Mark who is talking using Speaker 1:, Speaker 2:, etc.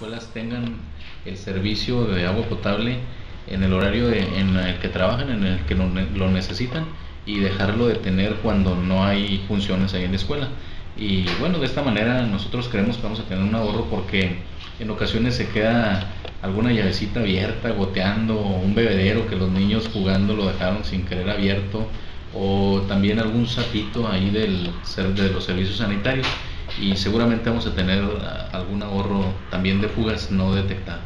Speaker 1: escuelas tengan el servicio de agua potable en el horario en el que trabajan, en el que lo, lo, necesitan y dejarlo de tener cuando no hay funciones ahí en la escuela. Y bueno, de esta manera nosotros creemos que vamos a tener un ahorro porque en ocasiones se queda alguna llavecita abierta, goteando, o un bebedero que los niños jugando lo dejaron sin querer abierto, o también algún sapito ahí del, de los servicios sanitarios y seguramente vamos a tener ah, algún ahorro también de fugas no detectadas.